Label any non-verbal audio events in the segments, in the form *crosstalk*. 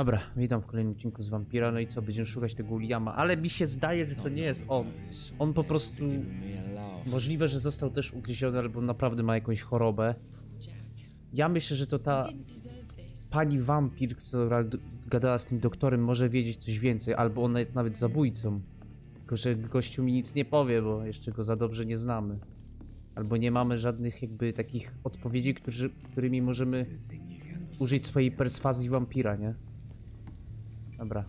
Dobra, witam w kolejnym odcinku z Vampira, no i co, będziemy szukać tego Williama, ale mi się zdaje, że to nie jest on. On po prostu, możliwe, że został też ugryziony, albo naprawdę ma jakąś chorobę. Ja myślę, że to ta pani wampir, która gadała z tym doktorem, może wiedzieć coś więcej, albo ona jest nawet zabójcą. Tylko, że gościu mi nic nie powie, bo jeszcze go za dobrze nie znamy. Albo nie mamy żadnych jakby takich odpowiedzi, którzy, którymi możemy użyć swojej perswazji wampira, nie? Dobra,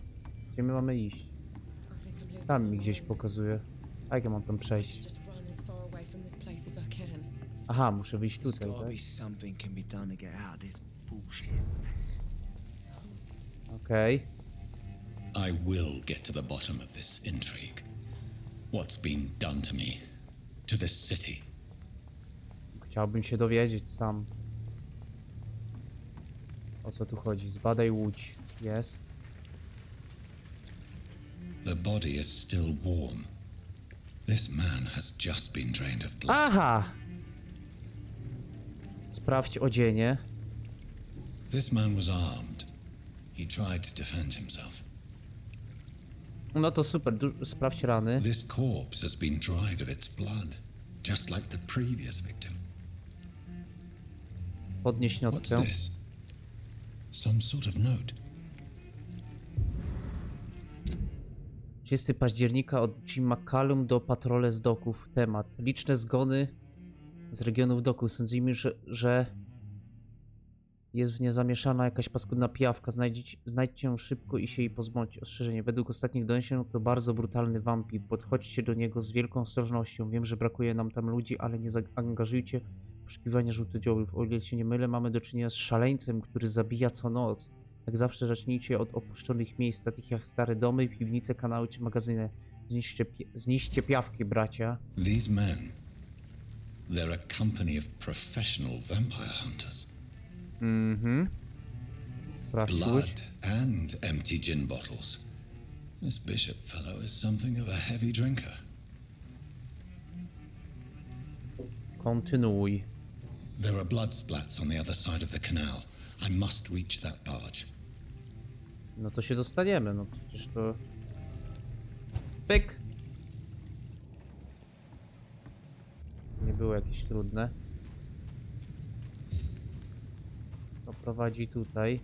gdzie my mamy iść? Tam mi gdzieś pokazuje. A jak ja mam tam przejść? Aha, muszę wyjść tutaj, tak? Okej. I will get to the bottom of this intrigue. What's been done to me, to this city. Chciałbym się dowiedzieć sam. O co tu chodzi? Zbadaj łódź. Jest. The body is still warm. This man has just been drained of blood. Aha! Sprawdź odzienie. This man was armed. He tried to defend himself. No to super, sprawdź rany. This corpse has been dried of its blood, just like the previous victim. Podnieś What's this? Some sort of note. 30 października od Jim McCallum do patrole z doków. Temat. Liczne zgony z regionów doków. Sądzimy, że, że jest w nie zamieszana jakaś paskudna pijawka. Znajdziecie, znajdźcie ją szybko i się jej pozbądźcie. Ostrzeżenie. Według ostatnich doniesień to bardzo brutalny wampir. Podchodźcie do niego z wielką ostrożnością. Wiem, że brakuje nam tam ludzi, ale nie zaangażujcie poszukiwania żółtodziołów. O ile się nie mylę, mamy do czynienia z szaleńcem, który zabija co noc. Jak zawsze zacznijcie od opuszczonych miejsc, takich jak stare domy, piwnice, kanały czy magazyny. Zniszcie, zniszcie piawki, bracia. These men. They're a company of professional vampire hunters. Mhm. Blood and empty gin bottles. This bishop fellow is something of a heavy drinker. Kontynuuj. There are blood splats on the other side of the canal. I must reach that barge. No to się dostaniemy, no przecież to... Pyk! Nie było jakieś trudne. To prowadzi tutaj.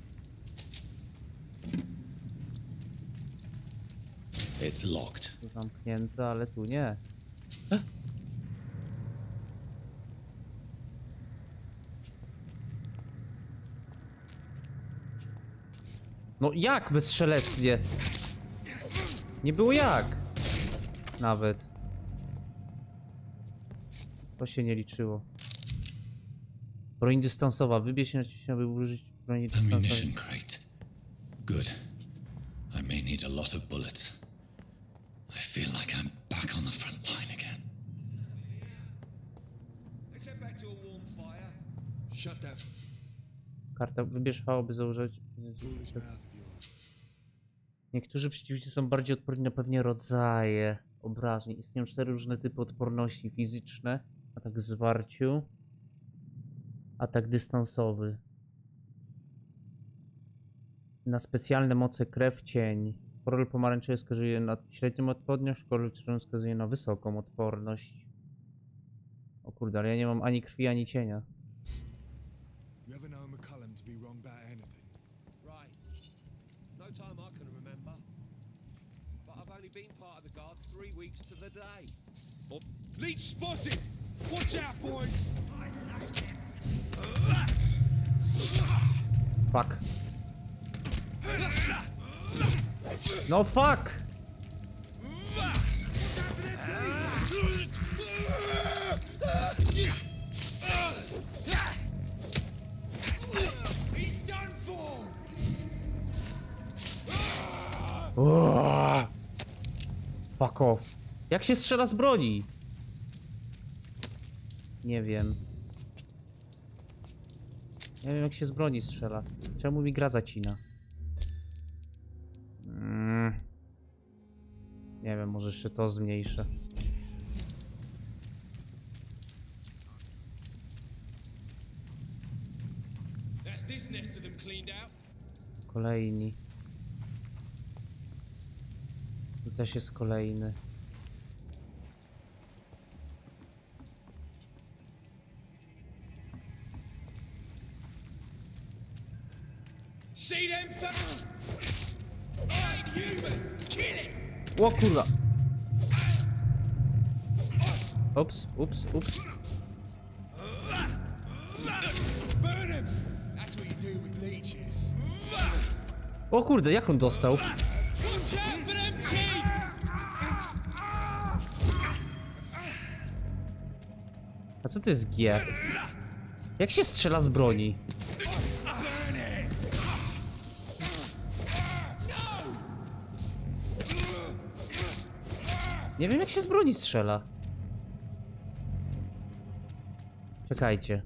It's locked. Zamknięte, ale tu nie. No jak bezszelestnie? Nie było jak. Nawet. To się nie liczyło. Broń dystansowa. Wybierz się na ciśnienie, aby użyć broni dystansowej. Ammunition crate. Good. I may need a lot of bullets. I feel like I'm back on the front line again. Let's head back to a warm fire. Shut that Karta, wybierz V, aby założyć. Niektórzy przeciwnicy są bardziej odporni na pewne rodzaje obrażeń. Istnieją cztery różne typy odporności fizyczne, atak zwarciu, atak dystansowy. Na specjalne moce krew, cień. Korol pomarańczowy wskazuje na średnią odporność, korol czerwony wskazuje na wysoką odporność. O kurde, ale ja nie mam ani krwi, ani cienia. Been part of the guard three weeks to the day. Leech spotted! Watch out, boys! Fuck. No fuck! He's done for! Fuck off. Jak się strzela z broni? Nie wiem. Nie wiem jak się z broni strzela. Czemu mi gra zacina? Mm. Nie wiem, może jeszcze to zmniejszę. Kolejni. Też jest kolejny. O kurwa! Ups, ups, ups. O kurde, jak on dostał? A co to jest G? Jak się strzela z broni? Nie wiem jak się z broni strzela. Czekajcie.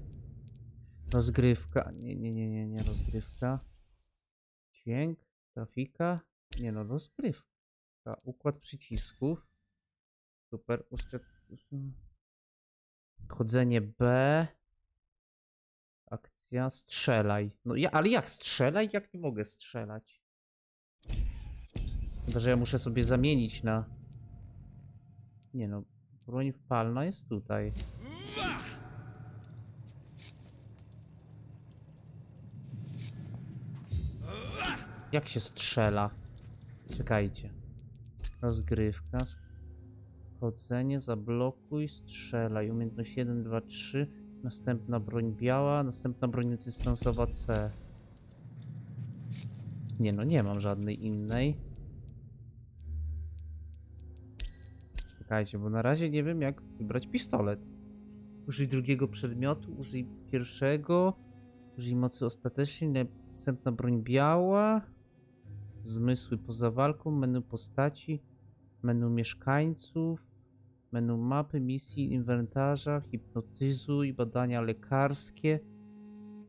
Rozgrywka. Nie, nie, nie, nie, nie, rozgrywka. Dźwięk, grafika. Nie no, rozgrywka. Układ przycisków. Super. Chodzenie B. Akcja, strzelaj. No ja, ale jak strzelaj? Jak nie mogę strzelać? Chyba, że ja muszę sobie zamienić na... Nie no, broń wpalna jest tutaj. Jak się strzela? Czekajcie. Rozgrywka. Chodzenie, zablokuj, strzelaj. Umiejętność 1, 2, 3. Następna broń biała, następna broń dystansowa C. Nie no, nie mam żadnej innej. Czekajcie, bo na razie nie wiem jak wybrać pistolet. Użyj drugiego przedmiotu, użyj pierwszego, użyj mocy ostatecznej, następna broń biała, zmysły poza walką, menu postaci, menu mieszkańców, menu mapy, misji, inwentarza, hipnotyzuj, badania lekarskie,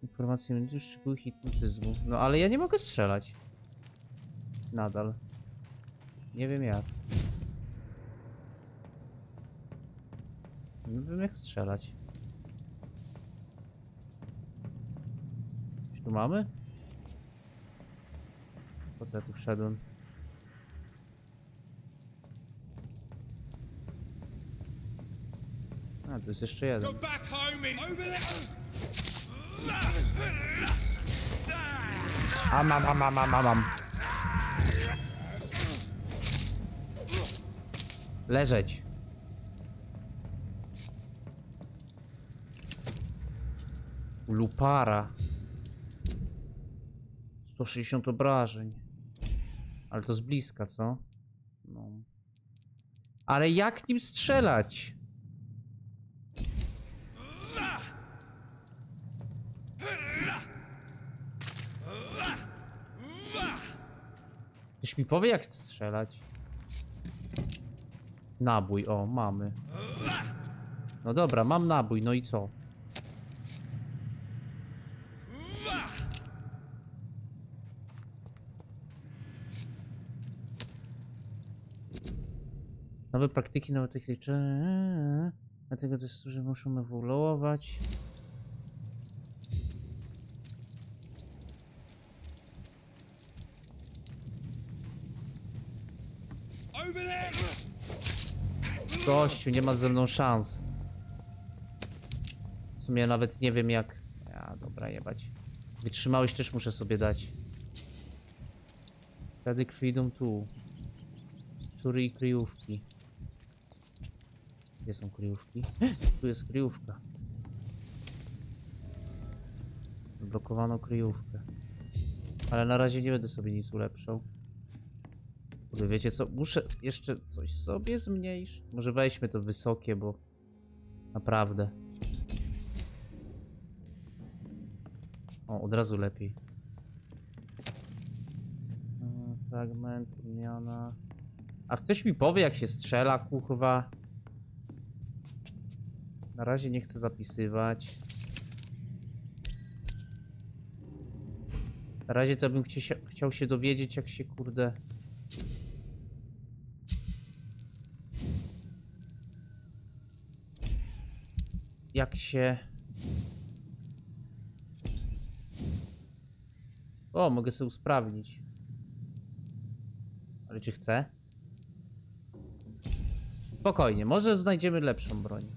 informacje medyczne, szczegóły hipnotyzmu. No ale ja nie mogę strzelać. Nadal. Nie wiem jak. Nie wiem jak strzelać. Coś tu mamy? Po co ja tu wszedłem? A, tu jest jeszcze jeden. A mam, mam, mam, mam, mam, mam. Leżeć. Lupara. 160 obrażeń. Ale to z bliska, co? No. Ale jak nim strzelać? Ktoś mi powie jak strzelać? Nabój, o, mamy. No dobra, mam nabój, no i co? Nowe praktyki, nowe techniki. Dlatego też, że muszą ewoluować. Gościu, nie ma ze mną szans. W sumie nawet nie wiem jak... Ja, dobra, jebać. Wytrzymałość też muszę sobie dać. Wtedy krwi idą tu. Szczury i kryjówki. Gdzie są kryjówki? Tu jest kryjówka. Blokowano kryjówkę. Ale na razie nie będę sobie nic ulepszał. Kurde, wiecie co? Muszę jeszcze coś sobie zmniejszyć. Może weźmy to wysokie, bo naprawdę. O, od razu lepiej. Fragment, odmiana. A ktoś mi powie, jak się strzela, kurwa. Na razie nie chcę zapisywać. Na razie to bym chcie, chciał się dowiedzieć, jak się kurde. Jak się. O, mogę sobie usprawnić. Ale czy chcę? Spokojnie, może znajdziemy lepszą broń.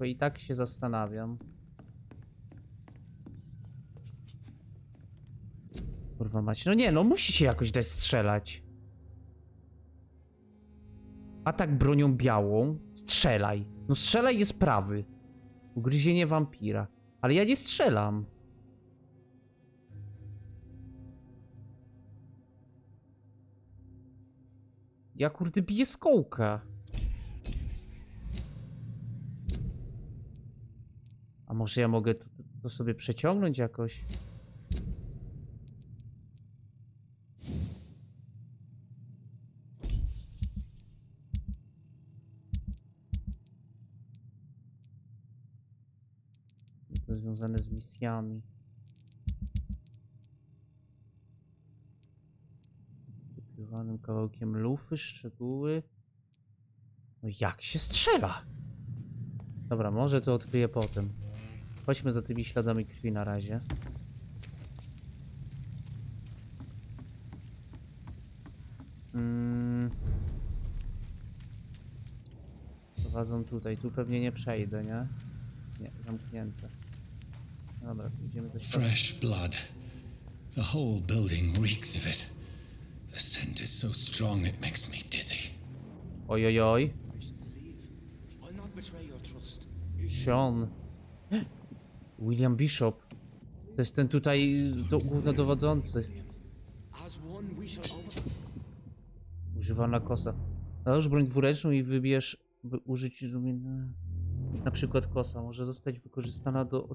Bo i tak się zastanawiam. Kurwa mać, no nie, no musi się jakoś dać strzelać. Atak bronią białą, strzelaj. No strzelaj jest prawy. Ugryzienie wampira. Ale ja nie strzelam. Ja kurde biję z A może ja mogę to, to sobie przeciągnąć jakoś? Związane z misjami. Wykrywanym kawałkiem lufy, szczegóły. No jak się strzela? Dobra, może to odkryję potem. Chodźmy za tymi śladami krwi na razie. Mm. Prowadzą tutaj. Tu pewnie nie przejdę, nie? Nie, zamknięte. Dobra, idziemy za śladem. Fresh blood. The whole building reeks of it. The scent is so strong it makes me dizzy. Oj, oj, oj. I'll not betray your trust. Sean. *gasps* *gasps* William Bishop. To jest ten tutaj do, overcome. Używana kosa. Nałóż broń dwuręczną i wybierz, by użyć na przykład kosa. Może zostać wykorzystana do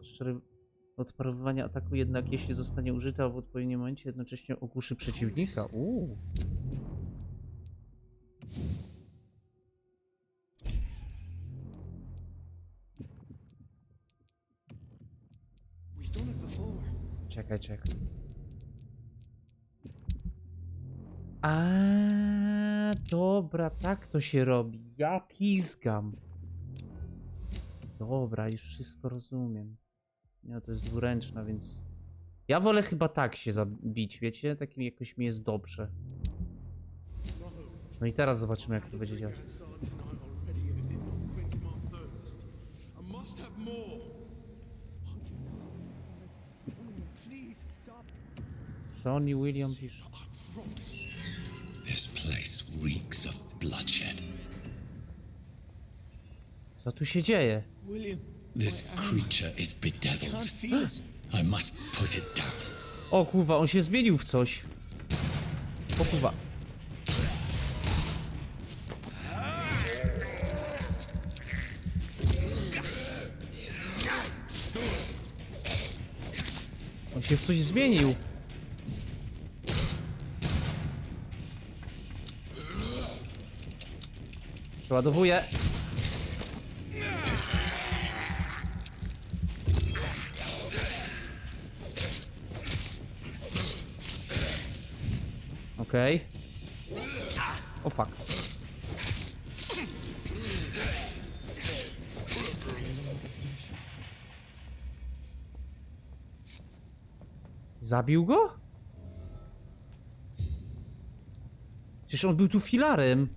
odparowywania ataku, jednak jeśli zostanie użyta w odpowiednim momencie, jednocześnie ogłuszy przeciwnika. Uuu. Czekaj, czekaj. A, dobra, tak to się robi. Ja pizgam. Dobra, już wszystko rozumiem. Nie, to jest dwuręczna, więc... Ja wolę chyba tak się zabić, wiecie? Takim jakoś mi jest dobrze. No i teraz zobaczymy, jak to będzie działać. I must have more. I William Bishop. This place reeks of bloodshed. Co tu się dzieje? William, This creature is bedeviled. I must put it down. O kurwa, on się zmienił w coś. O kurwa. On się w coś zmienił. Przeładowuję. Okej. O fuck. Zabił go? Przecież on był tu filarem.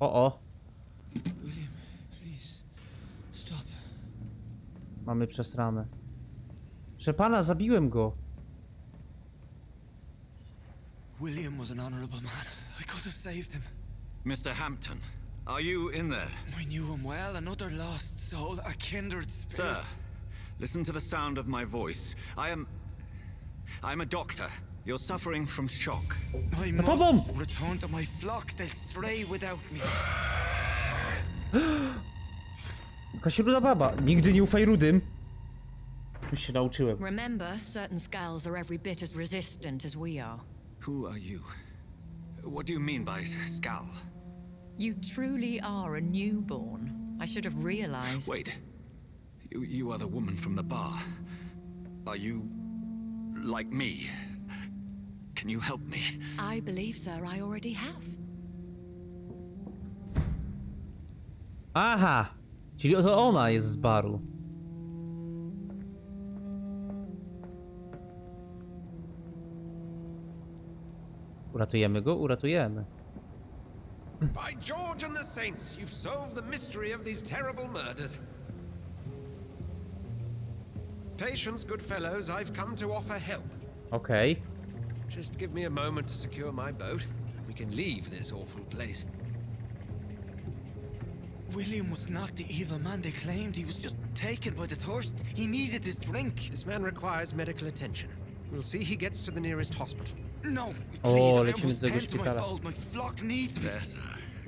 O o, mamy przesrane. Proszę pana, zabiłem go. William was an honorable man. I could have saved him. Mr. Hampton, are you in there? I knew him well, another lost soul, a kindred spirit. Sir, listen to the sound of my voice. I am. I'm a doctor. You're suffering from shock. I Za must tobą! return to my flock. They'll stray without me. *gasps* *gasps* *gasps* Jakaś ruda baba. Nigdy nie ufaj rudym. Już się nauczyłem. Remember, certain skulls are every bit as resistant as we are. Who are you? What do you mean by scowl? You truly are a newborn. I should have realized. Wait. You, you are the woman from the bar. Are you. like me? Can you help me? I believe, sir, I already have. Aha! Czyli to ona jest z baru. Uratujemy go? Uratujemy. By George and the saints, you've solved the mystery of these terrible murders. Patience, good fellows, I've come to offer help. Okej. Just give me a moment to secure my boat. We can leave this awful place. William was not the evil man they claimed. He was just taken by the thirst. He needed his drink. This man requires medical attention. We'll see he gets to the nearest hospital. No, O, please, I lecimy must do tego tend to my fold. My flock needs me. Better.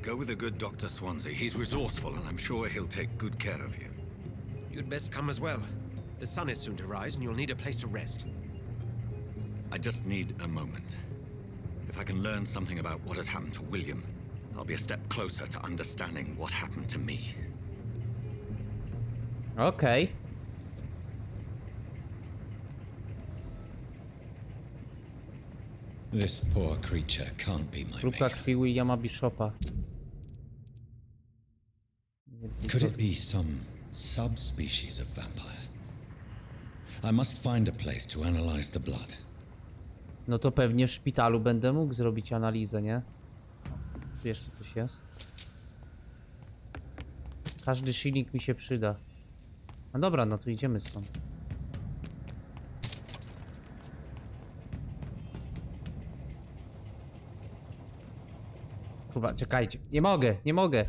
Go with a good Dr. Swansea. He's resourceful, and I'm sure he'll take good care of you. You'd best come as well. The sun is soon to rise, and you'll need a place to rest. I just need a moment. If I can learn something about what has happened to William, I'll be a step closer to understanding what happened to me. Okej. This poor creature can't be my Próbka krwi Williama Bishopa. Could it be some subspecies of vampire? I must find a place to analyze the blood. No to pewnie w szpitalu będę mógł zrobić analizę, nie? Tu jeszcze coś jest. Każdy silnik mi się przyda. No dobra, no to idziemy stąd. Kurwa, czekajcie. Nie mogę, nie mogę.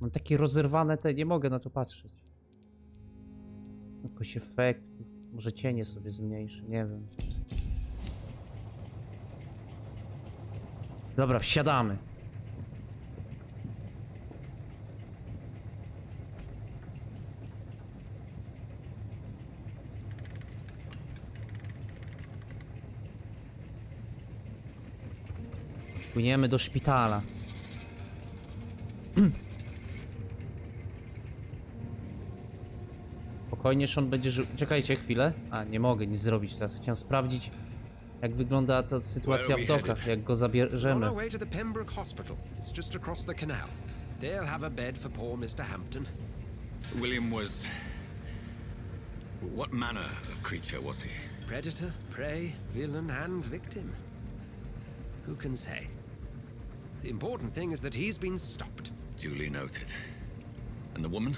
Mam takie rozerwane te, nie mogę na to patrzeć. Jakoś efektów. Może cienie sobie zmniejszy, nie wiem. Dobra, wsiadamy. Płyniemy do szpitala. *clears throat* Spokojnie, on będzie żył. Czekajcie chwilę. A, nie mogę nic zrobić teraz. Chciałem sprawdzić, jak wygląda ta sytuacja w dokach, jak go We're on zabierzemy. our way to the Pembroke Hospital. It's just across the canal. They'll have a bed for poor Mr. Hampton. William was. What manner of creature was he? Predator, prey, villain, and victim. Who can say? The important thing is that he's been stopped. Duly noted. And the woman?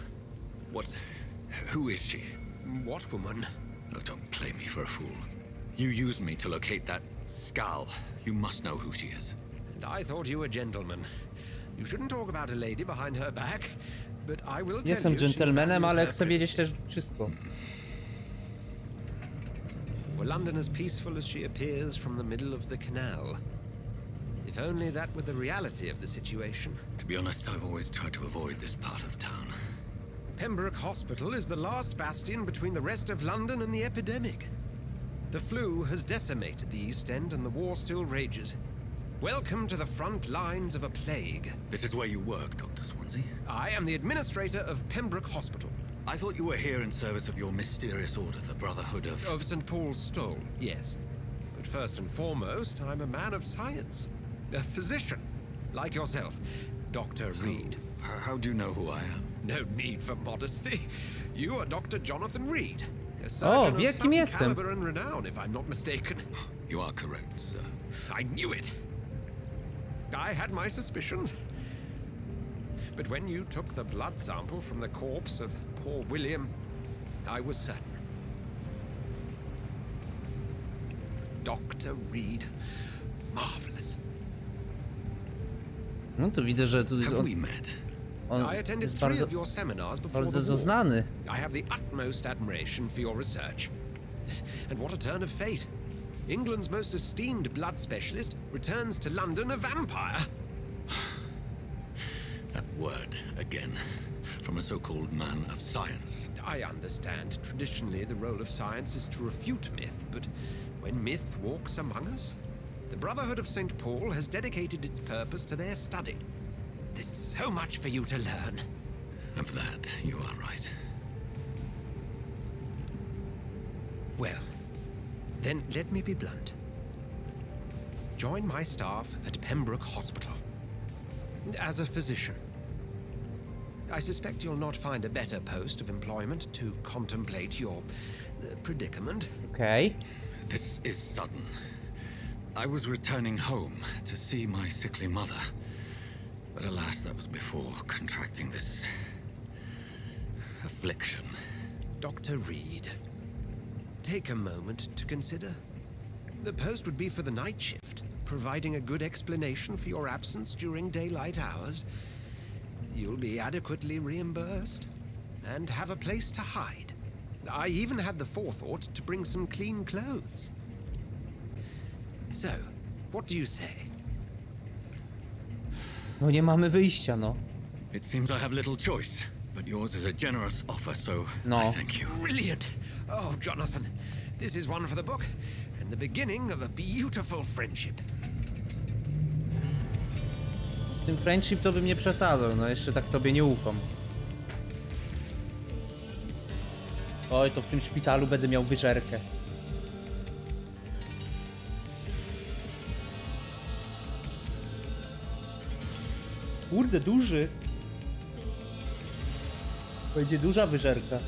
What. Who is she? What woman? Oh, don't play me for a fool. You used me to locate that skull. You must know who she is. And I thought you were a gentleman. You shouldn't talk about a lady behind her back, but I will tell Jestem you she dżentelmenem, values ale her chcę wiedzieć privacy. też wszystko. Hmm. Were London as peaceful as she appears from the middle of the canal? If only that were the reality of the situation. To be honest, I've always tried to avoid this part of town. Pembroke Hospital is the last bastion between the rest of London and the epidemic. The flu has decimated the East End and the war still rages. Welcome to the front lines of a plague. This is where you work, Dr. Swansea. I am the administrator of Pembroke Hospital, I thought you were here in service of your mysterious order, the Brotherhood of. of St. Paul's Stole, yes. But first and foremost, I'm a man of science. A physician, like yourself, Dr. Reed. How, how do you know who I am? No need for modesty. You are Dr. Jonathan Reed. A O, surgeon wie, of kim some jestem. caliber and renown, if I'm not mistaken. *sighs* You are correct, sir. I knew it. I had my suspicions. But when you took the blood sample from the corpse of poor William, I was certain. Dr. Reed. Marvelous. No to widzę, że tu jest Have on, we met? on I attended jest three bardzo, of your seminars before bardzo the war. zaznany. I have the utmost admiration for your research. And what a turn of fate. England's most esteemed blood specialist returns to London a vampire. *sighs* That word again. From a so called man of science. I understand traditionally the role of science is to refute myth, but when myth walks among us, the Brotherhood of St. Paul has dedicated its purpose to their study. There's so much for you to learn. Of that, you are right. Well, then let me be blunt. Join my staff at Pembroke Hospital. As a physician. I suspect you'll not find a better post of employment to contemplate your uh, predicament. Okay. This is sudden. I was returning home to see my sickly mother. But alas, that was before contracting this affliction. Dr. Reed, take a moment to consider. The post would be for the night shift, providing a good explanation for your absence during daylight hours. You'll be adequately reimbursed and have a place to hide. I even had the forethought to bring some clean clothes. So, what do you say? No nie mamy wyjścia, no. It seems I have little choice, but yours is a generous offer, so No. I thank you. Brilliant! Oh, Jonathan, this is one for the book and the beginning of a beautiful friendship. Z tym friendship to bym nie przesadzał, no jeszcze tak tobie nie ufam. Oj, to w tym szpitalu będę miał wyżerkę. Kurde, duży. Będzie duża wyżerka.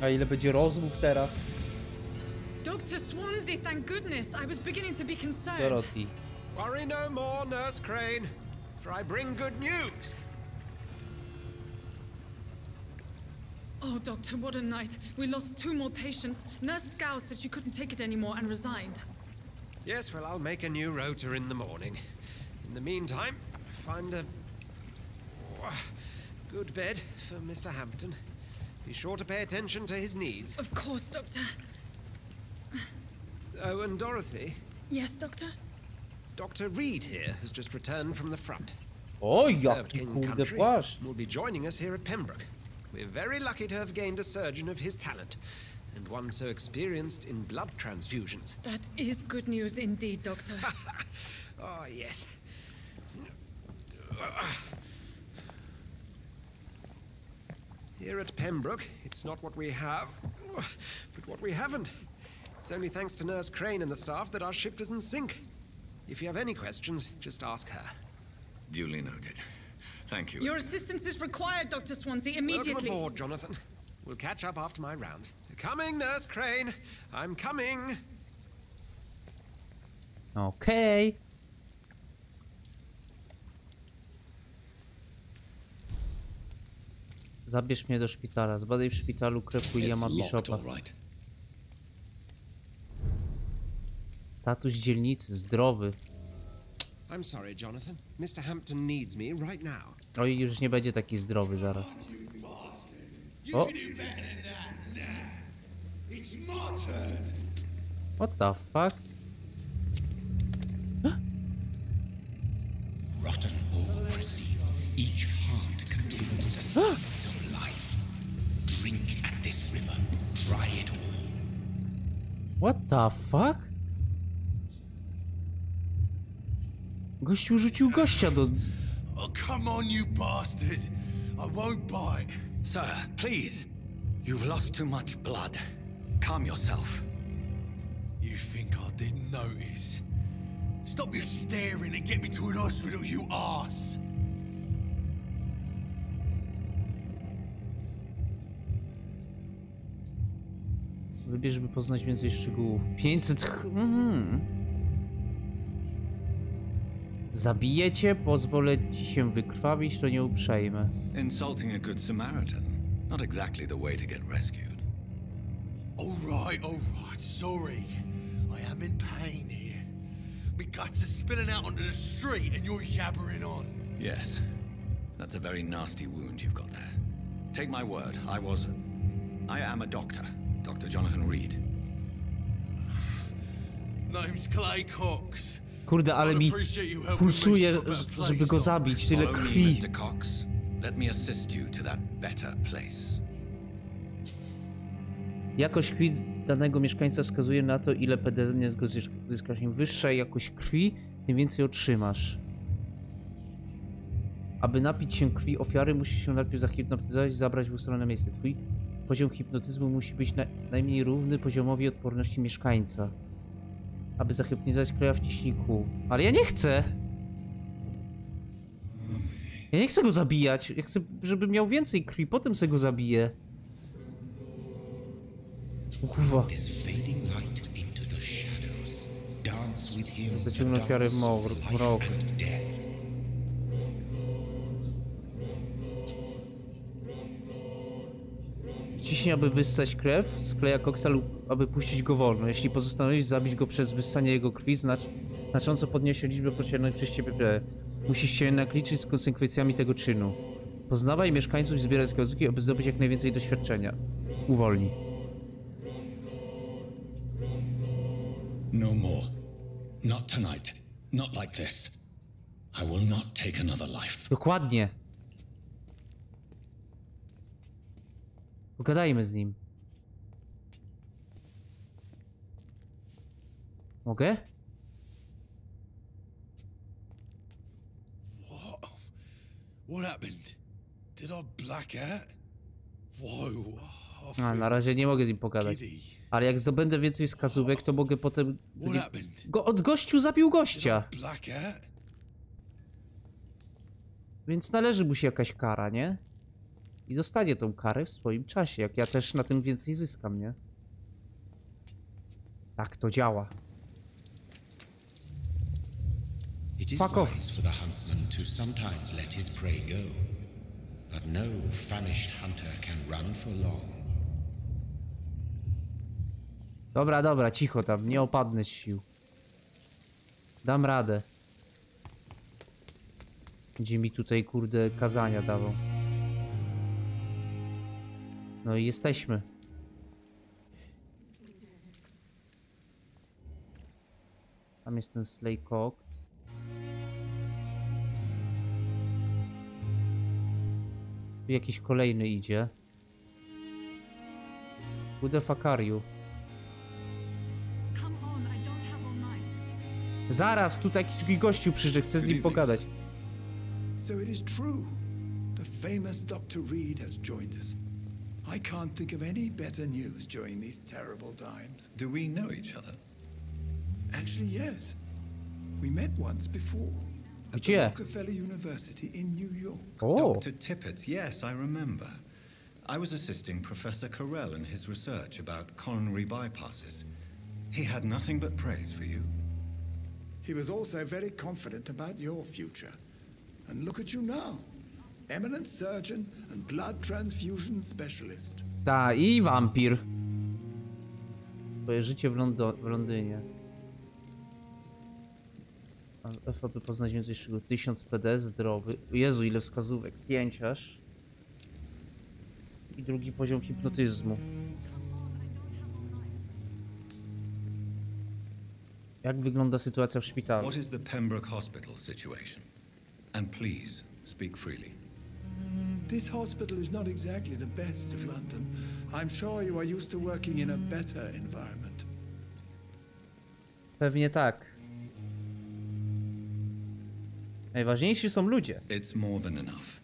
A ile będzie rozmów teraz? Dr. Swansea, thank goodness. I was beginning to be concerned. Dorothy. Worry no more, Nurse Crane, for I bring good news. Oh, Doctor, what a night. We lost two more patients. Nurse Scow said she couldn't take it anymore and resigned. Yes, well, I'll make a new rotor in the morning. In the meantime, find a oh, good bed for Mr. Hampton. Be sure to pay attention to his needs. Of course, Doctor. Oh, and Dorothy, Yes, Doctor? Dr. Reed here has just returned from the front. Oj, Served King kurde Country will be joining us here at Pembroke. We're very lucky to have gained a surgeon of his talent, and one so experienced in blood transfusions. That is good news indeed, Doctor. Oh, *laughs* yes. Here at Pembroke, it's not what we have, but what we haven't. It's only thanks to Nurse Crane and the staff that our ship doesn't sink. If you have any questions, just ask her. Duly noted. Thank you. Your assistance is required, Dr. Swansea, Welcome immediately. aboard, Jonathan. We'll catch up after my rounds. Coming, Nurse Crane. I'm coming. Okej. Zabierz mnie do szpitala. Zbadaj w szpitalu krew Williama Bishopa. Status dzielnicy zdrowy. I'm sorry, Jonathan. Mr. Hampton needs me right now. Oj, już nie będzie taki zdrowy zaraz. O! What the fuck? Rotten all perceive. Each heart contains the *gasps* What the fuck? Gościu rzucił gościa do... Oh, come on, you bastard. I won't bite. Sir, please. You've lost too much blood. Calm yourself. You think I didn't notice? Stop your staring and get me to an hospital, you ass. Wybierz, by poznać więcej szczegółów. 500... ch- Mhm. Zabijecie? Pozwolę ci się wykrwawić, to nie uprzejmę. Insulting a good Samaritan. Not exactly the way to get rescued. All right, all right. Sorry. I am in pain here. My guts are spilling out onto the street and you're yabbering on. Yes. That's a very nasty wound you've got there. Take my word, I was. I am a doctor. Dr. Jonathan Reed. Name's Clay Cox. Kurde, ale mi pulsuje, żeby go zabić. Tyle krwi. Mr. Cox. Let me assist you to that better place. Jakość krwi danego mieszkańca wskazuje na to, ile PDZ zyskasz. Im wyższa jakość krwi, tym więcej otrzymasz. Aby napić się krwi ofiary, musisz się najpierw zahipnotyzować i zabrać w ustalone miejsce. Twój poziom hipnotyzmu musi być na, najmniej równy poziomowi odporności mieszkańca. Aby zahipnotyzować krew, wciśnij kół. Ale ja nie chcę! Ja nie chcę go zabijać. Ja chcę, żeby miał więcej krwi, potem sobie go zabiję. O kurwa. This fading light into Wciśnij, aby wyssać krew, skleja koksa lub aby puścić go wolno. Jeśli postanowisz zabić go przez wyssanie jego krwi, znacz, znacząco podniesie liczbę pociągniętych przez ciebie krew. Musisz się jednak liczyć z konsekwencjami tego czynu. Poznawaj mieszkańców i zbieraj wskazówki, aby zdobyć jak najwięcej doświadczenia. Uwolnij. No more. Not tonight. Not like this. I will not take another life. Dokładnie. Pogadajmy z nim. Mogę? What? What happened? Did I black out? Whoa. A, na razie nie mogę z nim pogadać. Ale jak zdobędę więcej wskazówek, to mogę potem... Go, od gościu zabił gościa, więc należy mu się jakaś kara, nie? I dostanie tą karę w swoim czasie, jak ja też na tym więcej zyskam, nie? Tak to działa. It is Fuck off. wise for the huntsman to sometimes let his prey go. But no famished hunter can run for long. Dobra, dobra, cicho tam, nie opadnę z sił. Dam radę. Będzie mi tutaj, kurde, kazania dawał. No i jesteśmy. Tam jest ten Slay Cox. Tu jakiś kolejny idzie. Who the fuck are you? Zaraz, tu taki gościu przyszedł, chcę z nim pogadać. So it is true. The famous Dr. Reed has joined us. I can't think of any better news during these terrible times. Do we know each other? Actually, yes. We met once before. At the Gdzie? Rockefeller University in New York. Oh. Dr. Tippett, yes, I remember. I was assisting Professor Carell in his research about coronary bypasses. He had nothing but praise for you. He was also very confident about your future. And look at you now. Eminent surgeon and blood transfusion specialist. ta i wampir. Twoje życie w, Londo w Londynie. A F, aby poznać więcej szczegółów. 1000 PD, zdrowy. Jezu, ile wskazówek. Pięciarz. I drugi poziom hipnotyzmu. Jak wygląda sytuacja w szpitalu? What is the Pembroke Hospital situation? And please, speak freely. This hospital is not exactly the best of London. I'm sure you are used to working in a better environment. Pewnie tak. Najważniejsi są ludzie. It's more than enough.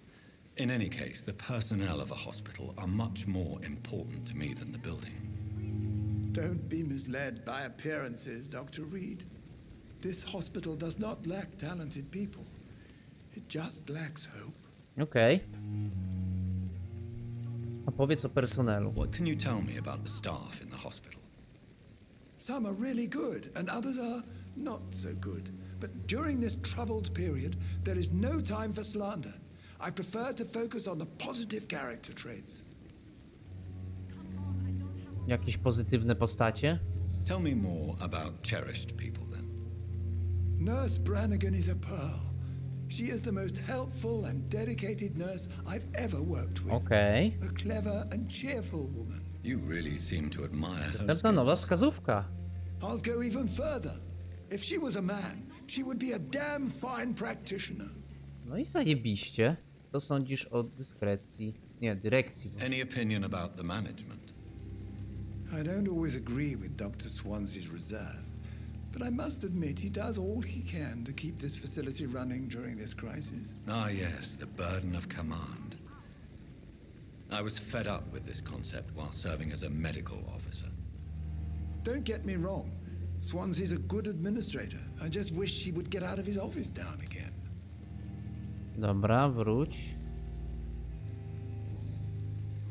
In any case, the personnel of a hospital are much more important to me than the building. Don't be misled by appearances, Dr. Reed. This hospital does not lack talented people. It just lacks hope. Okej. A powiedz o personelu. What can you tell me about the staff in the hospital? Some are really good, and others are not so good. But during this troubled period, there is no time for slander. I prefer to focus on the positive character traits. Jakieś pozytywne postacie? Tell me more about cherished people then. Nurse Brannigan is a pearl. She is the most helpful and dedicated nurse I've ever worked with. Okej. A clever and cheerful woman. You really seem to admire her Następna nowa wskazówka. I'll go even further. If she was a man, she would be a damn fine practitioner. No i zajebiście. Co sądzisz o dyskrecji? Nie, dyrekcji. Any opinion about the management? I don't always agree with Dr. Swansea's reserve, but I must admit he does all he can to keep this facility running during this crisis. Ah, yes, the burden of command. I was fed up with this concept while serving as a medical officer. Don't get me wrong. Swansea's a good administrator. I just wish he would get out of his office down again. Dobra, wróć.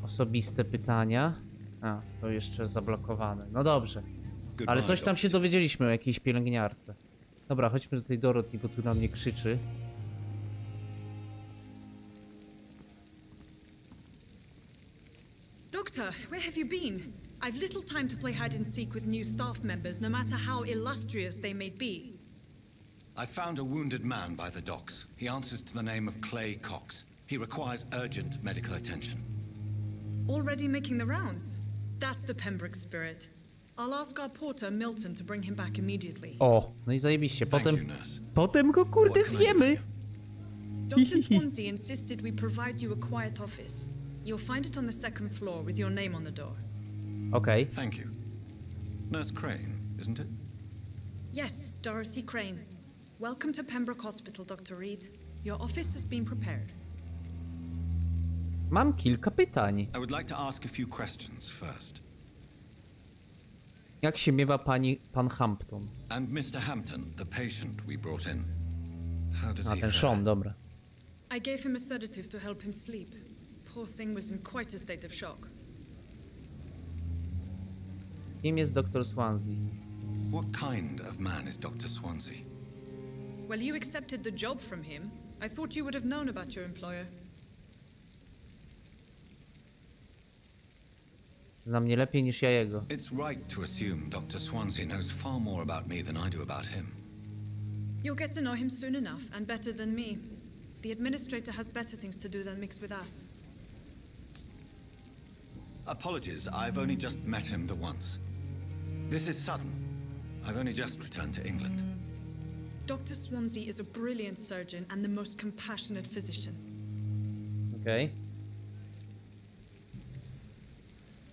Osobiste pytania. A, to jeszcze zablokowane. No dobrze. Ale coś tam się dowiedzieliśmy o jakiejś pielęgniarce. Dobra, chodźmy do tej Dorothy, bo tu na mnie krzyczy. Doctor, where have you been? I've little time to play hide and seek with new staff members, no matter how illustrious they may be. I found a wounded man by the docks. He answers to the name of Clay Cox. He requires urgent medical attention. Already making the rounds? That's the Pembroke spirit. I'll ask our porter, Milton, to bring him back immediately. O, no i zajebiście. Potem, you, nurse. potem go kurde What can I do for zjemy. Dr. *laughs* Swansea insisted we provide you a quiet office. You'll find it on the second floor with your name on the door. Okay. Thank you. Nurse Crane, isn't it? Yes, Dorothy Crane. Welcome to Pembroke Hospital, Dr. Reed. Your office has been prepared. Mam kilka pytań. I would like to ask a few questions first. Jak się miewa pani, pan Hampton? And Mr. Hampton, the patient we brought in. How does A he ten fare? Sean, dobra. I gave him a sedative to help him sleep. Poor thing was in quite a state of shock. Kim jest dr Swansea? What kind of man is Dr. Swansea? Well, you accepted the job from him. I thought you would have known about your employer. Zna mnie lepiej niż ja jego. It's right to assume Dr. Swansea knows far more about me than I do about him. You'll get to know him soon enough, and better than me. The administrator has better things to do than mix with us. Apologies, I've only just met him the once. This is sudden. I've only just returned to England. Dr. Swansea is a brilliant surgeon and the most compassionate physician. Okej.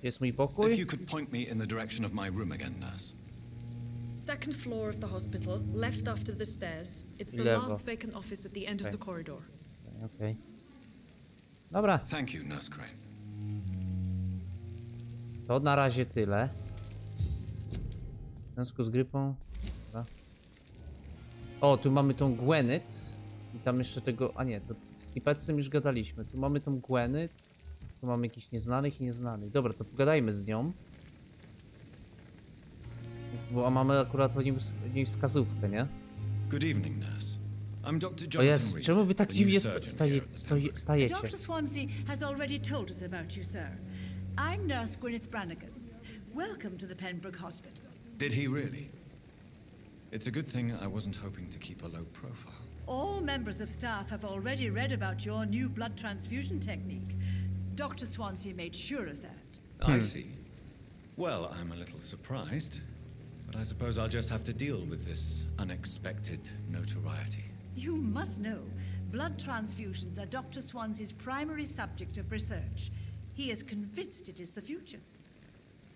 Jest mój If pokój? you could point me in the direction of my room again, nurse. Second floor of the hospital, left after the stairs. It's the Lewo. last vacant office at the end of Okay. the corridor. Okej. Dobra, Thank you, Nurse Crane. to na razie tyle. W związku z grypą. Dobra. O, tu mamy tą Gwenyt. I tam jeszcze tego. A nie, to z Tipecem już gadaliśmy. Tu mamy tą Gwenyt. Tu mamy jakichś nieznanych i nieznanych. Dobra, to pogadajmy z nią. Bo mamy akurat o niej, wsk- niej wskazówkę, nie? Good evening, nurse. I'm Dr. O Jonathan jest, czemu wy tak dziwnie sta- staje, stajecie? Dr. Swansea has already told us about you, sir. I'm Nurse Gwyneth Brannigan. Welcome to the Pembroke Hospital. Did he really? It's a good thing I wasn't hoping to keep a low profile. All members of staff have already read about your new blood transfusion technique. Dr. Swansea made sure of that. I hmm. see. Well, I'm a little surprised, but I suppose I'll just have to deal with this unexpected notoriety. You must know, blood transfusions are Dr. Swansea's primary subject of research. He is convinced it is the future.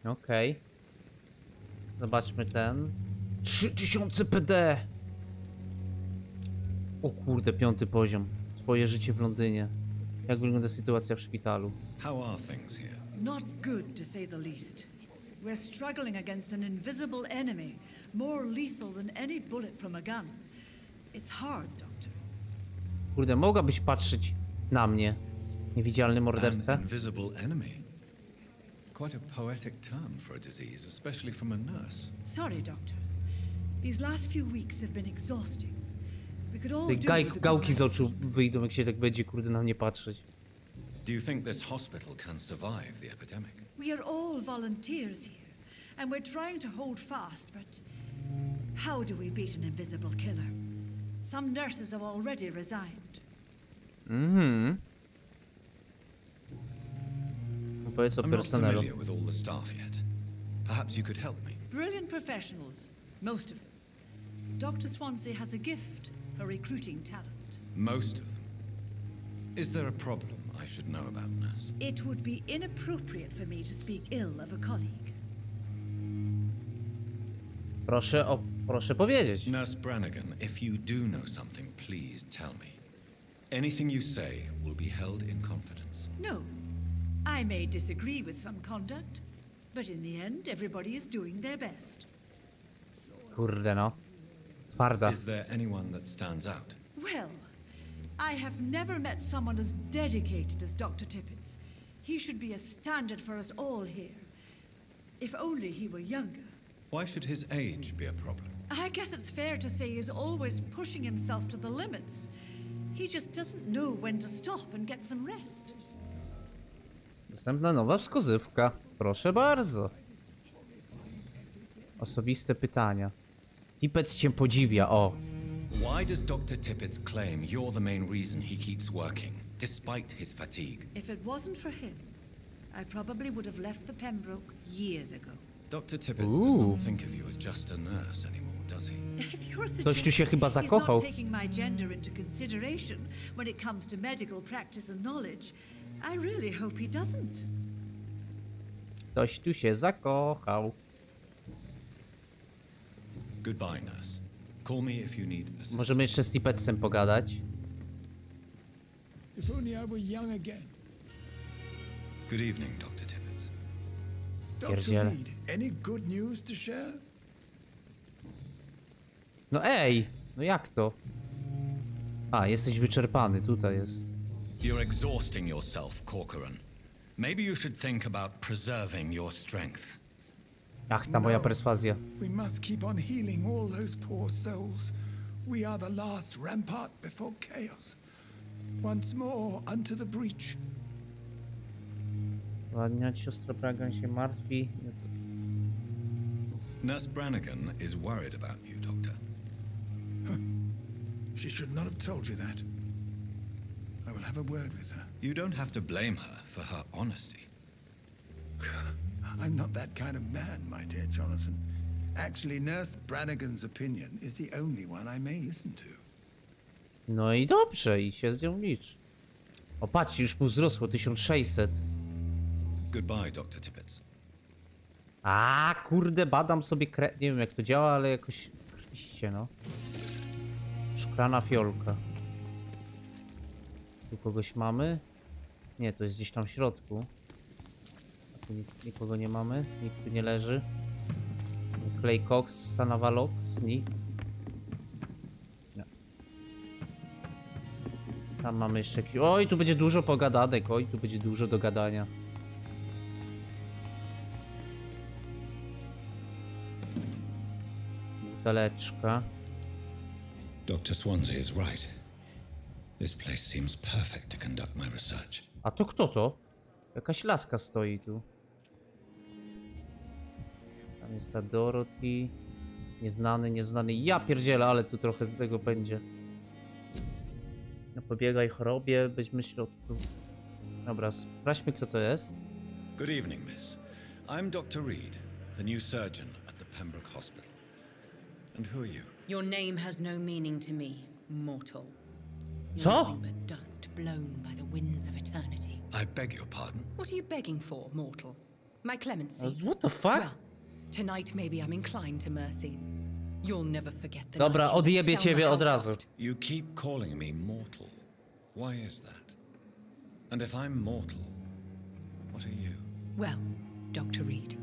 Okej. Zobaczmy ten. 3000 PD! O kurde, piąty poziom. Twoje życie w Londynie. Jak wygląda sytuacja w szpitalu? How are things here? Not good, to say the least. We're struggling against an invisible enemy, more lethal than any bullet from a gun. It's hard, Doctor. Kurde, mogłabyś patrzeć na mnie, niewidzialny morderca? An invisible enemy. Quite a poetic term for a disease, especially from a nurse. Sorry, Doctor. These last few weeks have been exhausting. We Te do gaj, gałki z oczu wyjdą, jak się tak będzie, kurde, na mnie patrzeć. Do you think this hospital can survive the epidemic? We are all volunteers here, and we're trying to hold fast, but how do we beat an invisible killer? Some nurses have already resigned. Mhm. No Powiedz o I'm not familiar with all the staff yet. Perhaps you could help me. Brilliant professionals, most of them. Dr. Swansea has a gift for recruiting talent. Most of them. Is there a problem I should know about, nurse? It would be inappropriate for me to speak ill of a colleague. Proszę o, proszę powiedzieć. Nurse Brannigan, if you do know something, please tell me. Anything you say will be held in confidence. No, I may disagree with some conduct, but in the end, everybody is doing their best. Kurde no. Twarda. Is there anyone that stands out? Well, I have never met someone as dedicated as Dr. Tippett. He should be a standard for us all here. If only he were younger. Why should his age be a problem? I guess it's fair to say he's always pushing himself to the limits. He just doesn't know when to stop and get some rest. Następna nowa wskazówka. Proszę bardzo. Osobiste pytania. Tipec cię podziwia, o. Why does Dr. Tippett claim you're the main reason he keeps working, despite his fatigue? If it wasn't for him, I probably would have left the Pembroke years ago. Dr. Tippett Ooh. doesn't think of you as just a nurse anymore, does he? *laughs* If you're Ktoś tu się chyba suggesting he's zakochał. not taking my gender into consideration when it comes to medical practice and knowledge, I really hope he doesn't. Ktoś tu się zakochał. Goodbye, nurse. Call me if you need assistance. Możemy jeszcze z Tipetsem pogadać. If only I were young again. Good evening, Dr. Tippett. Dr. Pierdziele. Reed, any good news to share? No ej! No jak to? A, jesteś wyczerpany, tutaj jest. You're exhausting yourself, Corcoran. Maybe you should think about preserving your strength. Ach, ta moja No. perswazja. We must keep on healing all those poor souls. We are the last rampart before chaos. Once more unto the breach. Ładnie, siostra Pragan się martwi. Nurse Brannigan is worried about you, Doctor. *laughs* She should not have told you that. I will have a word with her. You don't have to blame her for her honesty. *laughs* I'm not that kind of man, my dear Jonathan. Actually, Nurse Brannigan's opinion is the only one I may listen to. No i dobrze, i się z nią licz. O, patrz, już mu wzrosło 1600. Goodbye, Dr. Tippett. A, kurde, badam sobie kre... Nie wiem jak to działa, ale jakoś krwiście, no. Szklana fiolka. Tu kogoś mamy? Nie, to jest gdzieś tam w środku. Tu nic, nikogo nie mamy, nikt tu nie leży. Clay Cox, Sanavalox, nic. Nie. Tam mamy jeszcze... Oj, tu będzie dużo pogadanek, oj, tu będzie dużo do gadania. Buteleczka. Dr. Swansea is right. This place seems perfect to conduct my research. A to kto to? Jakaś laska stoi tu. Tam jest ta Dorothy. Nieznany, nieznany. Ja pierdzielę, ale tu trochę z tego będzie. Pobiegaj chorobie, być w środku. Dobra, sprawdźmy kto to jest. Good evening, miss. I'm Dr. Reed, the new surgeon at the Pembroke Hospital. And who are you? Your name has no meaning to me, mortal. You're nothing but dust blown by the winds of eternity. I beg your pardon. What are you begging for, mortal? My clemency. Uh, what the fuck? Well, tonight maybe I'm inclined to mercy. You'll never forget the Dobra, odjebie ciebie od razu. You keep calling me mortal. Why is that? And if I'm mortal, what are you? Well, Dr. Reed,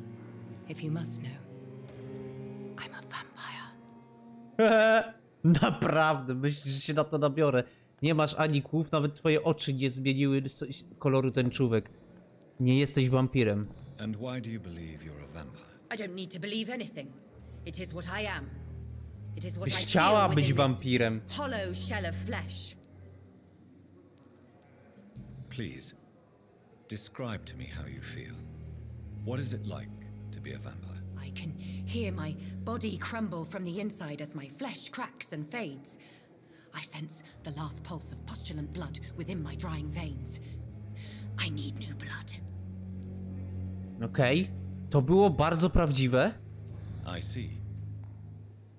if you must know, I'm a vampire. *laughs* Naprawdę, myślisz, że się na to nabiorę. Nie masz ani kłów, nawet twoje oczy nie zmieniły koloru tęczówek. Nie jesteś wampirem. And why do you believe you're a vampire? I don't need to believe anything. It is what I am. It is what Byś I chciała feel być this wampirem. Hollow shell of flesh. Please, describe to me how you feel. What is it like to be a vampire? I can hear my body crumble from the inside as my flesh cracks and fades. I sense the last pulse of postulant blood within my drying veins. I need new blood. Okej. To było bardzo prawdziwe. I see.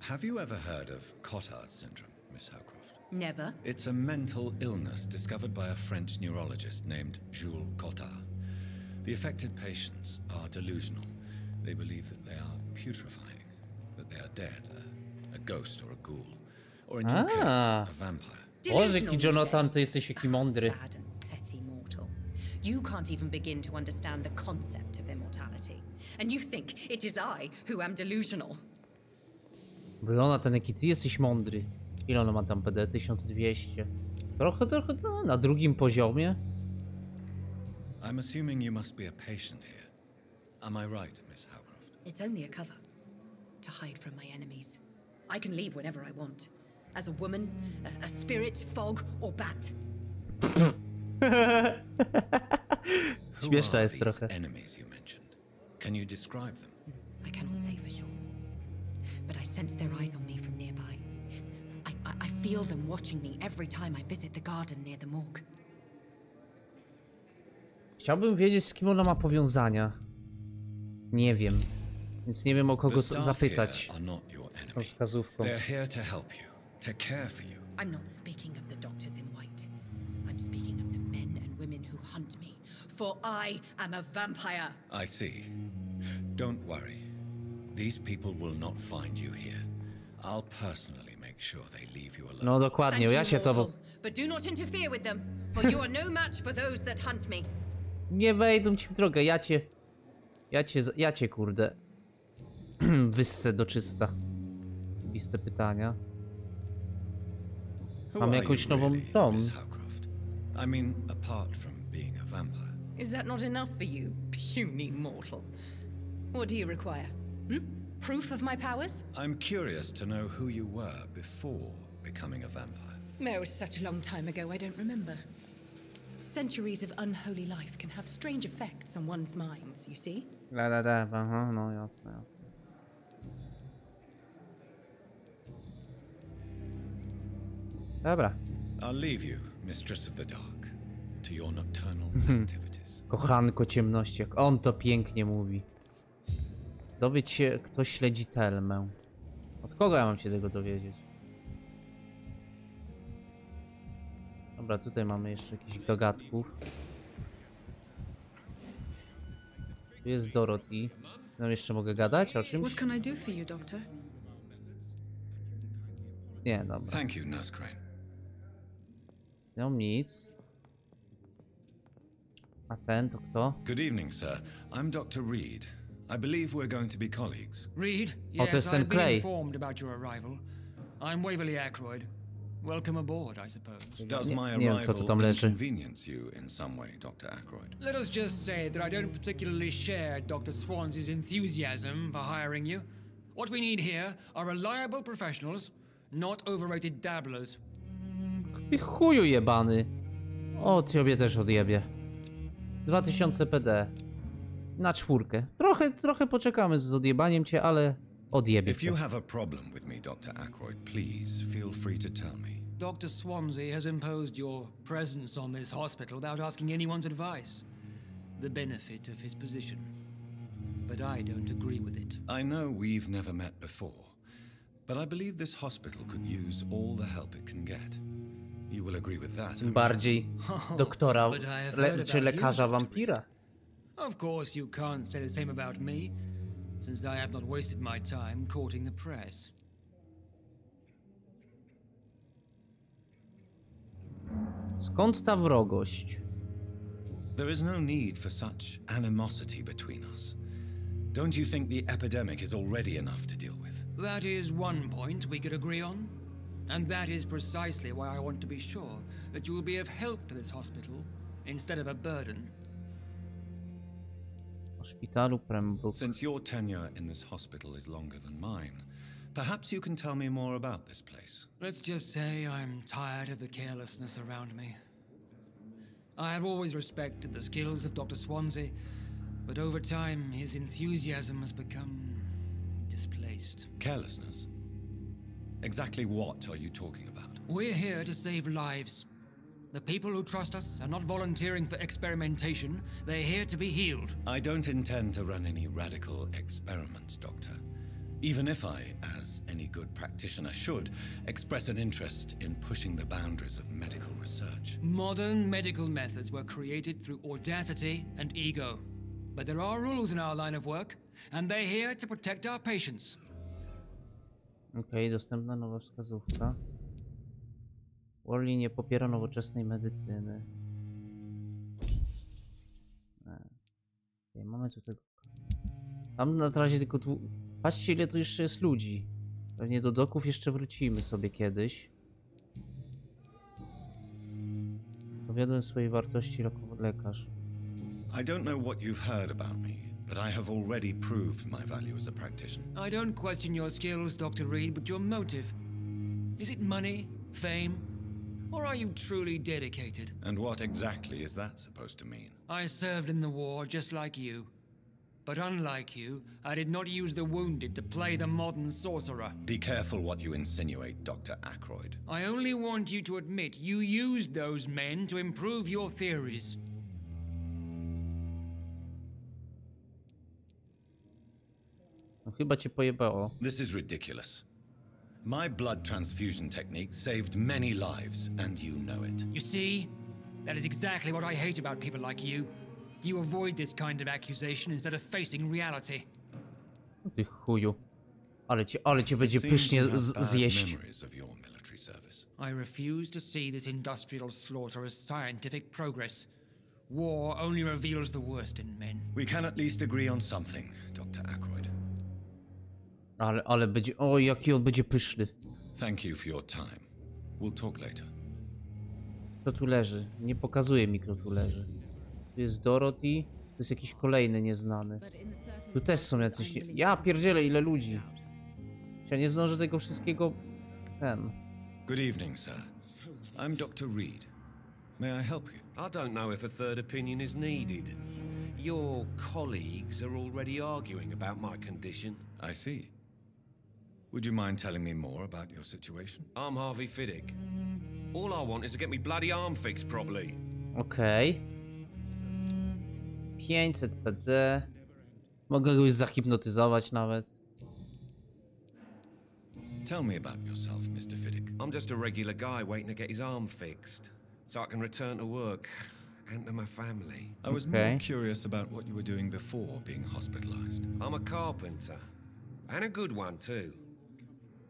Have you ever heard of Cotard syndrome, Miss Howcroft? Never. It's a mental illness discovered by a French neurologist named Jules Cotard. The affected patients are delusional. They believe that they are putrefying, that they are dead, a, a ghost or a ghoul, or in your Ah. case, a vampire. Boże, jaki Jonathan, to jesteś jaki mądry. Sad and petty mortal. You can't even begin to understand the concept of immortality. And you think it is I who am delusional. Jonathan, jaki ty jesteś mądry. Ile ona ma tam PD? 1200. Trochę, trochę no, na drugim poziomie. I'm assuming you must be a patient here. Am I right, Miss Howcroft? It's only a cover. to hide from my enemies. I can leave whenever I want. As a woman, a, a spirit, fog, or bat. *laughs* Śmieszna jest trochę. enemies you mentioned? Can you describe them? I cannot say for sure. But I sense their eyes on me from nearby. I, I, I feel them watching me every time I visit the garden near the morgue. Chciałbym wiedzieć, z kim ona ma powiązania. Nie wiem. Więc nie wiem o kogo The zapytać. here are not your Z tą wskazówką. They're here to help you, to care for you. I'm not speaking of the doctors in white. I'm speaking of the men and women who hunt me. For I am a vampire. I see. Don't worry. These people will not find you here. I'll personally make sure they leave you alone. No dokładnie, ja się mortal, But do not interfere with them, for you are no match for those that hunt me. Nie wejdą ci w drogę, ja cię... Ja cię, ja cię kurde... *clears throat* Wyssę do czysta. Osobiste pytania. Are jakąś nową dom. I mean, apart from. Is that not enough for you, puny mortal? What do you require? Hmm? Proof of my powers? I'm curious to know who you were before becoming a vampire. No, it was such a long time ago, I don't remember. Centuries of unholy life can have strange effects on one's minds, you see? Da, da, da, aha, no jasne, jasne. Dobra. I'll leave you, Mistress of the Dark, to your *laughs* nocturnal Mhm. Kochanko ciemności, jak on to pięknie mówi. Dowiedz się, kto śledzi Telmę. Od kogo ja mam się tego dowiedzieć? Dobra, tutaj mamy jeszcze jakichś dogadków. Tu jest Dorothy. No jeszcze mogę gadać o What czymś? can I do for you, Doctor? Nie, dobra. Thank you, Nurse Crane. Nie mam nic. A ten to kto? Good evening, sir. I'm Dr. Reed. I believe we're going to be colleagues. Reed, yes, to I've been Clay. informed about your arrival. I'm Waverly Ackroyd. Welcome aboard, I suppose. Does my nie wiem, kto arrival tu tam leży. inconvenience you in some way, Dr. Ackroyd? Let us just say that I don't particularly share Dr. Swansea's enthusiasm for hiring you. What we need here are reliable professionals, not overrated dabblers. I chuju jebany. O, tobie też odjebie. 2000 PD. Na czwórkę. Trochę, trochę poczekamy z odjebaniem cię, ale odjebie If you have a problem with me, Dr. Ackroyd, please feel free to tell me. Dr. Swansea has imposed your presence on this hospital without asking anyone's advice. The benefit of his position. But I don't agree with it. I know we've never met before, but I believe this hospital could use all the help it can get. Bardziej *laughs* doktora, But I have le, czy lekarza you, wampira. Of course, you can't say the same about me, since I have not wasted my time courting the press. Skąd ta wrogość? There is no need for such animosity between us. Don't you think the epidemic is already enough to deal with? That is one point we could agree on. And that is precisely why I want to be sure that you will be of help to this hospital instead of a burden. O szpitalu Since your tenure in this hospital is longer than mine, perhaps you can tell me more about this place. Let's just say I'm tired of the carelessness around me. I have always respected the skills of Dr. Swansea, but over time his enthusiasm has become displaced. Carelessness? Exactly what are you talking about? We're here to save lives. The people who trust us are not volunteering for experimentation, they're here to be healed. I don't intend to run any radical experiments, Doctor. Even if I, as any good practitioner should, express an interest in pushing the boundaries of medical research. Modern medical methods were created through audacity and ego. But there are rules in our line of work, and they're here to protect our patients. Okej, dostępna nowa wskazówka. Worley nie popiera nowoczesnej medycyny. E, okej, mamy tu tego. Tam na razie tylko dwu... Patrzcie ile tu jeszcze jest ludzi. Pewnie do doków jeszcze wrócimy sobie kiedyś. Powiodłem swojej wartości jako lekarz. I don't know what you've but I have already proved my value as a practitioner. I don't question your skills, Dr. Reed, but your motive. Is it money, fame, or are you truly dedicated? And what exactly is that supposed to mean? I served in the war just like you. But unlike you, I did not use the wounded to play the modern sorcerer. Be careful what you insinuate, Dr. Ackroyd. I only want you to admit you used those men to improve your theories. Chyba cię pojebało. This is ridiculous. My blood transfusion technique saved many lives, and you know it. You see? That is exactly what I hate about people like you. You avoid this kind of accusation instead of facing reality. Ty chuju. Ale cię, ale cię będzie pysznie you have z- bad zjeść. memories of your military service. I refuse to see this industrial slaughter as scientific progress. War only reveals the worst in men. We can at least agree on something, Dr. Ackroyd. Ale, ale będzie, o jaki on będzie pyszny. Thank you for your time. We'll talk later. Kto tu leży? Nie pokazuje mi, kto tu leży. Tu jest Dorothy, to jest jakiś kolejny nieznany. Tu też są jacyś... Nie... Ja pierdzielę, ile ludzi. Ja nie zdążę tego wszystkiego... Ten... Good evening, sir. I'm Dr. Reed. May I help you? I don't know if a third opinion is needed. Your colleagues are already arguing about my condition. I see. Would you mind telling me more about your situation? I'm Harvey Fiddick. All I want is to get me bloody arm fixed properly. Okej. 500 PD. Mogę go już zahipnotyzować nawet. Tell me about yourself, Mr. Fiddick. I'm just a regular guy waiting to get his arm fixed, so I can return to work and to my family. I was Okay. more curious about what you were doing before being hospitalized. I'm a carpenter, and a good one too.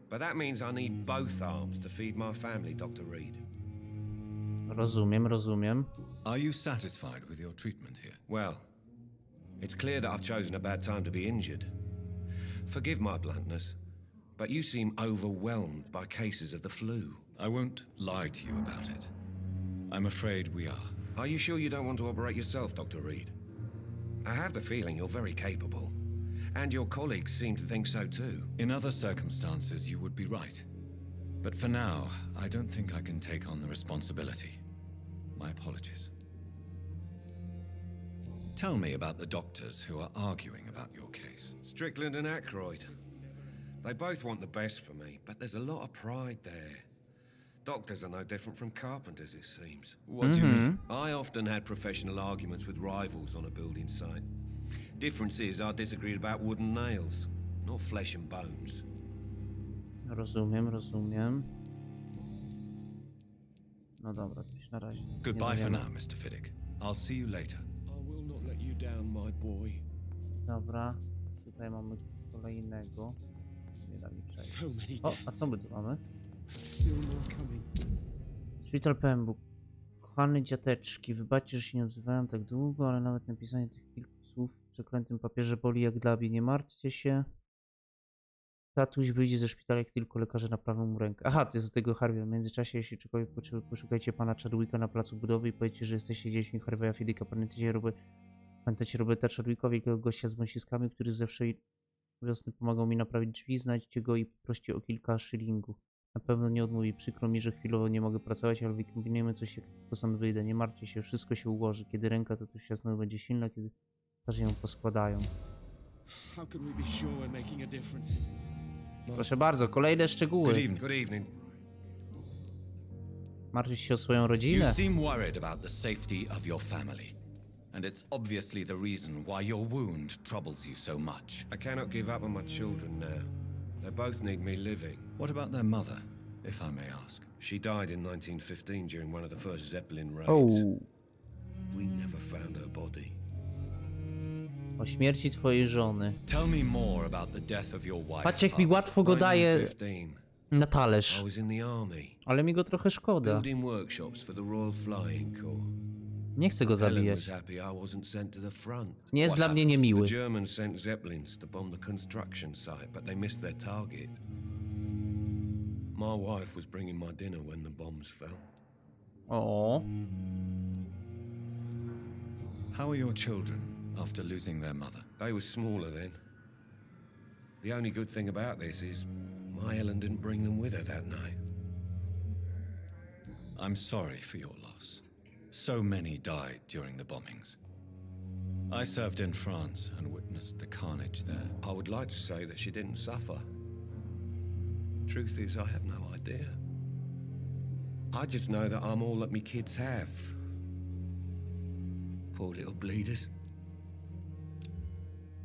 But that means I need both arms to feed my family, Dr. Reed. Rozumiem, rozumiem. Are you satisfied with your treatment here? Well, it's clear that I've chosen a bad time to be injured. Forgive my bluntness, but you seem overwhelmed by cases of the flu. I won't lie to you about it. I'm afraid we are. Are you sure you don't want to operate yourself, Dr. Reed? I have the feeling you're very capable, and your colleagues seem to think so too. In other circumstances, you would be right. But for now, I don't think I can take on the responsibility. My apologies. Tell me about the doctors who are arguing about your case. Strickland and Ackroyd. They both want the best for me, but there's a lot of pride there. Doctors are no different from carpenters, it seems. What do you mean? I often had professional arguments with rivals on a building site. Difference is, I disagreed about wooden nails, not flesh and bones. Rozumiem, rozumiem. No dobra, to już na razie. Goodbye for now, Mr. Fiddick. I'll see you later. I will not let you down, my boy. Dobra, tutaj mamy kolejnego. Nie da mi przejść. So many O, a co my tu mamy? Still more coming. Szpital Pembuk. Kochany dziateczki, wybaczcie, że się nie odzywałem tak długo, ale nawet napisanie tych kilku słów przeklętym papierze boli jak dla mnie. Nie martwcie się. Tatuś wyjdzie ze szpitala, jak tylko lekarze naprawią mu rękę. Aha, to jest do tego Harvey. W międzyczasie, jeśli czegoś poszukajcie pana Chadwicka na placu budowy i powiedzcie, że jesteście dziećmi Harvey'a Fidyka. Pamiętajcie, Robert, pamiętacie Roberta Chadwicka, wielkiego gościa z wąsiskami, który zawsze wiosny pomagał mi naprawić drzwi. Znajdźcie go i proście o kilka szylingów. Na pewno nie odmówi. Przykro mi, że chwilowo nie mogę pracować, ale wykombinujemy coś, jak tylko stąd wyjdę. Nie martwcie się, wszystko się ułoży. Kiedy ręka tatusia znowu będzie silna, kiedy twarze ją poskładają. Proszę bardzo, kolejne szczegóły. Good evening. Good evening. Martwisz się o swoją You rodzinę? seem worried about the safety of your family. And it's obviously the reason why your wound troubles you so much. I cannot give up on my children now. They both need me living. What about their mother, if I may ask? She died in 1915 during one of the first Zeppelin raids. O, We never found her body. O śmierci twojej żony. Tell me more about the death of your wife. Patrz jak mi łatwo go daje 1915. na talerz. Ale mi go trochę szkoda. Nie chcę go zabijać. Nie jest dla mnie niemiły. My wife was bringing my dinner when the bombs fell. O, How are your children after losing their mother? They were smaller then. The only good thing about this is my Ellen didn't bring them with her that night. I'm sorry for your loss. So many died during the bombings. I served in France and witnessed the carnage there. I would like to say that she didn't suffer. Truth is, I have no idea. I just know that I'm all that me kids have. Poor little bleeders.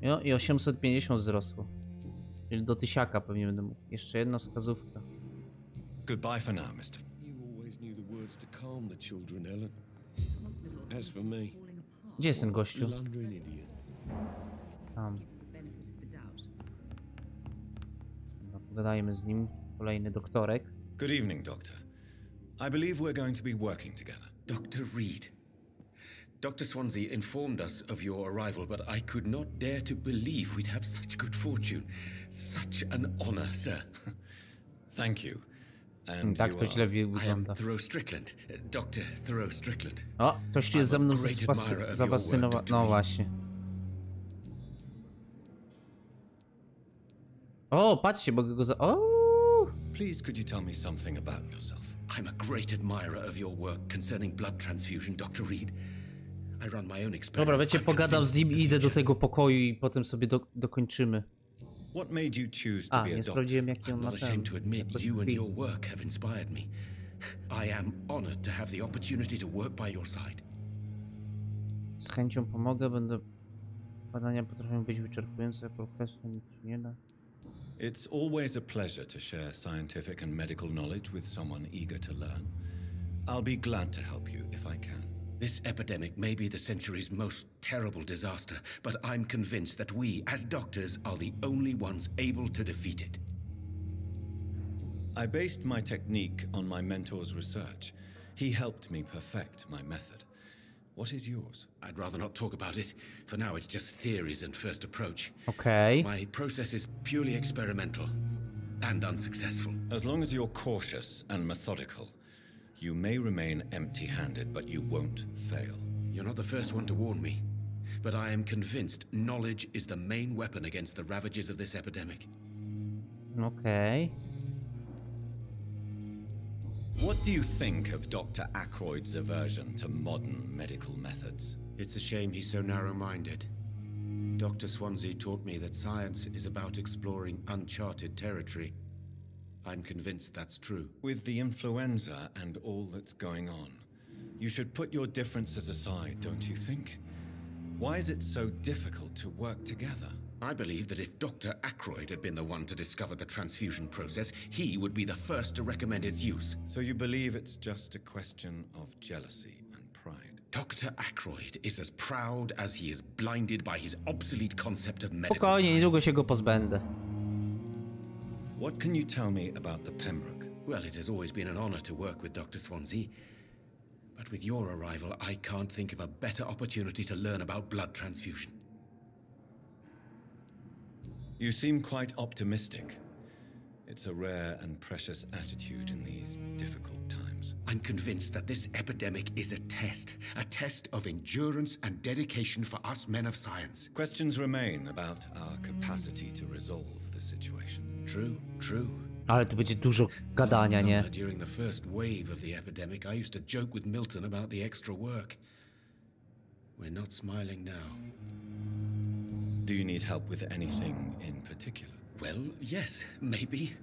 Jo, i 850 wzrosło. Czyli do tysiaka pewnie będę mógł. Jeszcze jedna wskazówka. Goodbye for now, Mr. You always knew the words to calm the children, Ellen. As for me, Gdzie jest ten gościu? Tam. Dobra, pogadajmy z nim. Kolejny doktorek. Good evening, Doctor. I believe we're going to be working together. Dr. Reed. Dr. Swansea informed us of your arrival, but I could not dare to believe we'd have such good fortune. Such an honor, sir. *laughs* Thank you. And Tak you to are- źle I am wygląda. Thoreau Strickland. Dr. Thoreau Strickland. O, ktoś tu jest ze mną I'm a great zafascy- admirer of your zafascynowany. No Reed. właśnie. O, patrzcie, mogę go za... O! Please, could you tell me something about yourself? I'm a great admirer of your work concerning blood transfusion, Dr. Reed. Dobra, wiecie, I'm pogadam z nim i idę do tego pokoju i potem sobie do, dokończymy. What made you choose to A, be a nie doctor? sprawdziłem jaki I'm on ma not ten. ashamed to admit you and your work have inspired me. I am honored to have the opportunity to work by your side. Z chęcią pomogę, będę... Badania potrafią być wyczerpujące, profesor nic nie da. It's always a pleasure to share scientific and medical knowledge with someone eager to learn. I'll be glad to help you if I can. This epidemic may be the century's most terrible disaster, but I'm convinced that we, as doctors, are the only ones able to defeat it. I based my technique on my mentor's research. He helped me perfect my method. What is yours? I'd rather not talk about it. For now, it's just theories and first approach. Okay. My process is purely experimental and unsuccessful. As long as you're cautious and methodical, you may remain empty handed, but you won't fail. You're not the first one to warn me, but I am convinced knowledge is the main weapon against the ravages of this epidemic. Okay. What do you think of Dr. Ackroyd's aversion to modern medical methods? It's a shame he's so narrow minded. Dr. Swansea taught me that science is about exploring uncharted territory. I'm convinced that's true. With the influenza and all that's going on, you should put your differences aside, don't you think? Why is it so difficult to work together? I believe that if Dr. Ackroyd had been the one to discover the transfusion process, he would be the first to recommend its use. So you believe it's just a question of jealousy and pride? Dr. Ackroyd is as proud as he is blinded by his obsolete concept of medical Spokojnie, science. niedługo się go pozbędę. What can you tell me about the Pembroke? Well, it has always been an honor to work with Dr. Swansea. But with your arrival, I can't think of a better opportunity to learn about blood transfusion. You seem quite optimistic. It's a rare and precious attitude in these difficult times. I'm convinced that this epidemic is a test, a test of endurance and dedication for us men of science. Questions remain about our capacity to resolve the situation. True, true. Ale tu będzie dużo gadania, Last nie? summer, during the first wave of the epidemic, I used to joke with Milton about the extra work. We're not smiling now. Do you need help with anything in particular? Well, yes, maybe.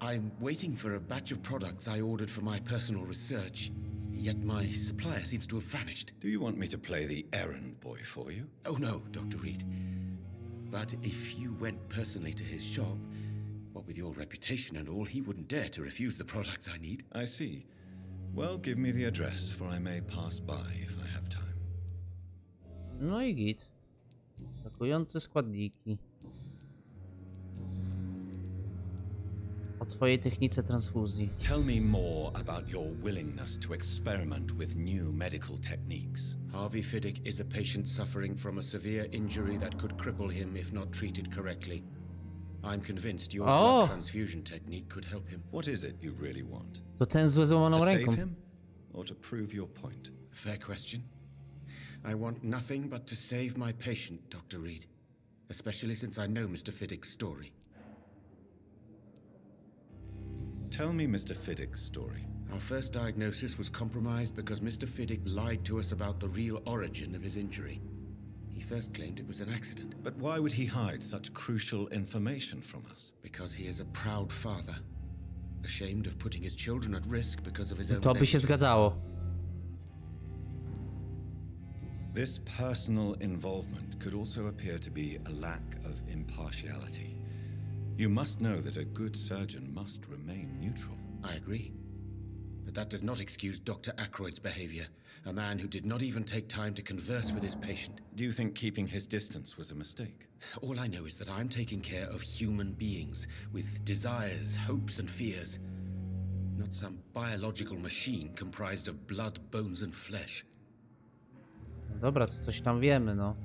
I'm waiting for a batch of products I ordered for my personal research, yet my supplier seems to have vanished. Do you want me to play the errand boy for you? Oh no, Dr. Reed. But if you went personally to his shop, what with your reputation and all, he wouldn't dare to refuse the products I need. I see. Well, give me the address, for I may pass by if I have time. No i git. Atakujące składniki. O twojej technice transfuzji. Tell me more about your willingness to experiment with new medical techniques. Harvey Fiddick is a patient suffering from a severe injury that could cripple him if not treated correctly. I'm convinced your Oh. blood transfusion technique could help him. What is it you really want? To ten z złamaną To ręką. save him? Or to prove your point? Fair question. I want nothing but to save my patient, Dr. Reed. especially since I know Mr. Fiddick's story. Tell me Mr. Fiddick's story. Our first diagnosis was compromised because Mr. Fiddick lied to us about the real origin of his injury. He first claimed it was an accident. But why would he hide such crucial information from us? Because he is a proud father. Ashamed of putting his children at risk because of his own To by się negligence. zgadzało. This personal involvement could also appear to be a lack of impartiality. You must know that a good surgeon must remain neutral. I agree. But that does not excuse Dr. Ackroyd's behavior, a man who did not even take time to converse with his patient. Do you think keeping his distance was a mistake? All I know is that I'm taking care of human beings with desires, hopes, and fears. Not some biological machine comprised of blood, bones, and flesh. Dobra, to coś tam wiemy, no.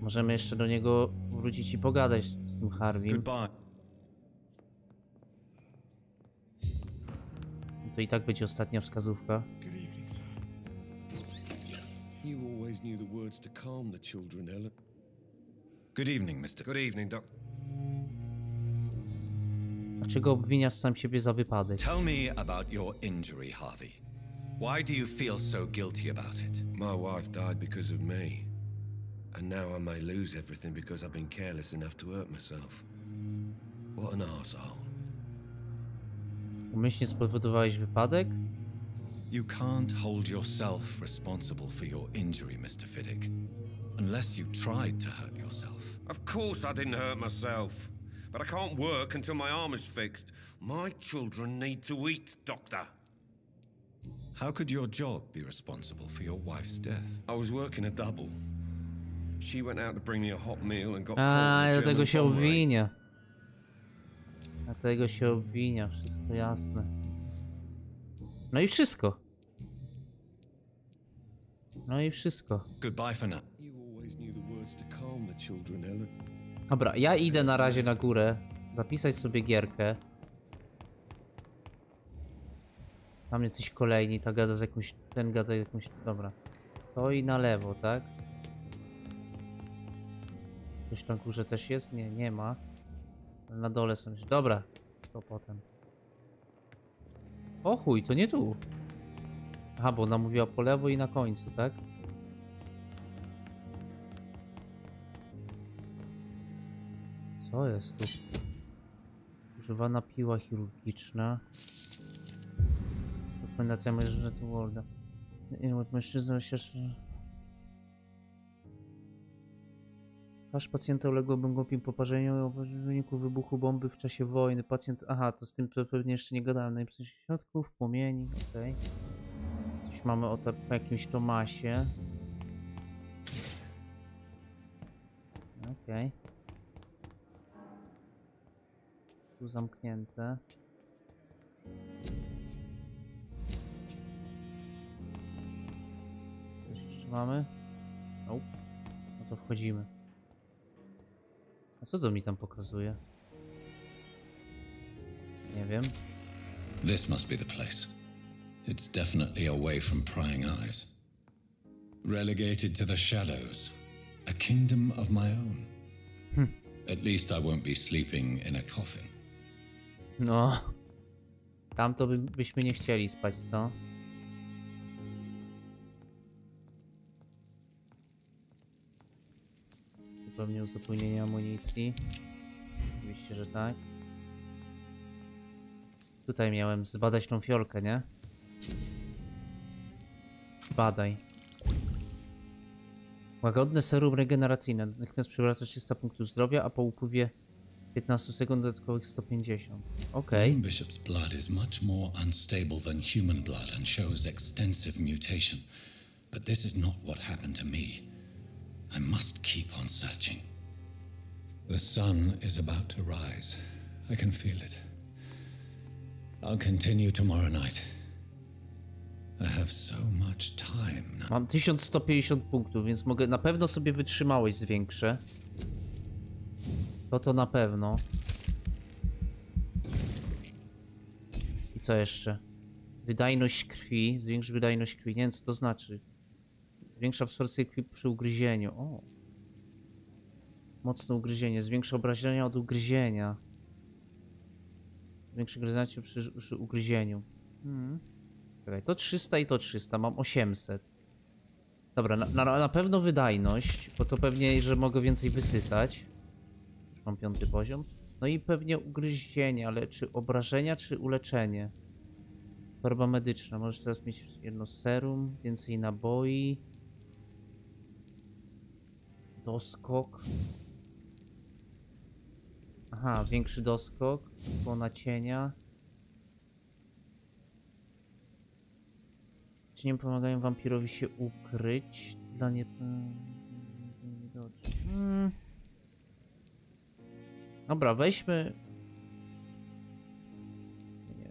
Możemy jeszcze do niego wrócić i pogadać z tym Harvim. Goodbye. To i tak będzie ostatnia wskazówka. You always knew the words to calm the children, Ellen. Good evening, Mr. Good evening, Doc. Dlaczego obwiniasz sam siebie za wypadek? Tell me about your injury, Harvey. Why do you feel so guilty about it? My wife died because of me. And now I may lose everything because I've been careless enough to hurt myself. What an arsehole. Umyślnie spowodowałeś wypadek? You can't hold yourself responsible for your injury, Mr. Fiddick. Unless you tried to hurt yourself. Of course I didn't hurt myself. But I can't work until my arm is fixed. My children need to eat, Doctor. How could your job be responsible for your wife's death? I was working a double. She went out to bring me a hot meal and got A, caught in a dlatego German się bomb raid. obwinia. Dlatego się obwinia, wszystko jasne. No i wszystko. No i wszystko. Goodbye for now. Dobra, ja idę na razie na górę, zapisać sobie gierkę. Tam jacyś kolejni, ta gada z jakąś, ten gada jakąś, dobra. To i na lewo, tak? Ktoś na górze też jest? Nie, nie ma. Na dole są dobra. To potem. O chuj, to nie tu. Aha, bo ona mówiła po lewo i na końcu, tak? Co jest tu? Używana piła chirurgiczna. Rekomendacja mężczyzny to Worda. Mężczyzna się... Twarz pacjenta uległa głębokim poparzeniu w wyniku wybuchu bomby w czasie wojny. Pacjent... Aha, to z tym pe- pewnie jeszcze nie gadałem. Najpierw środków, płomieni, okej. Coś mamy o, te, o jakimś Tomasie. Okej. Tu zamknięte. Coś jeszcze mamy? Nope. No to wchodzimy. Co to mi tam pokazuje? Nie wiem. This must be the place. It's definitely away from prying eyes. Relegated to the shadows. A kingdom of my own. Hm. At least I won't be sleeping in a coffin. No. Tam to by, byśmy nie chcieli spać, co? Pewnie uzupełnienie amunicji. Oczywiście, że tak. Tutaj miałem zbadać tą fiolkę, nie? Badaj. Łagodne serum regeneracyjne. Natychmiast przywraca 300 punktów zdrowia, a po upływie 15 sekund dodatkowych 150. Okej. Moon Bishop's blood is much more unstable than human blood and shows extensive mutation. But this is not what happened to me. I must keep on searching. The sun is about to rise. I can feel it. I'll continue tomorrow night. I have so much time now. Mam 1150 punktów, więc mogę na pewno sobie wytrzymałość zwiększę. To to na pewno. I co jeszcze? Wydajność krwi. Zwiększ wydajność krwi. Nie wiem co to znaczy. Większa absorpcja krwi przy ugryzieniu. O. Mocne ugryzienie. Zwiększa obrażenia od ugryzienia. Zwiększy gryzienie przy, przy ugryzieniu. Hmm. Czekaj, to 300 i to 300. Mam 800. Dobra, na, na, na pewno wydajność, bo to pewnie, że mogę więcej wysysać. Już mam piąty poziom. No i pewnie ugryzienie, ale czy obrażenia, czy uleczenie? Torba medyczna. Możesz teraz mieć jedno serum, więcej naboi. Doskok. Aha, większy doskok. Słona cienia. Czy nie pomagają wampirowi się ukryć? Dla nie... Hmm. Dobra, weźmy... Nie.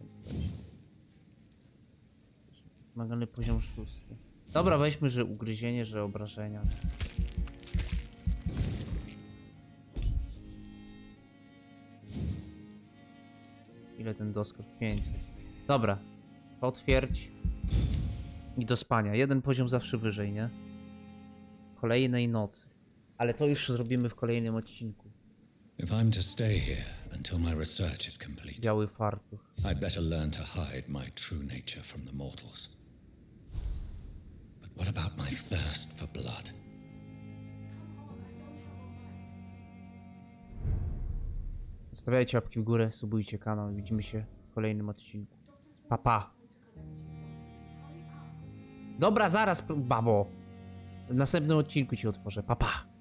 Wymagany poziom szósty. Dobra, weźmy, że ugryzienie, że obrażenia. Ile ten doskok? 500. Dobra. Potwierdź. I do spania. Jeden poziom zawsze wyżej, nie? Kolejnej nocy. Ale to już zrobimy w kolejnym odcinku. If I'm to stay here until my research is complete, Biały fartuch. I'd better learn to hide my true nature from the mortals. But what about my thirst for blood? Zostawiajcie łapki w górę, subujcie kanał widzimy się w kolejnym odcinku. Pa, pa. Dobra, zaraz, babo. W następnym odcinku ci otworzę. Pa, pa.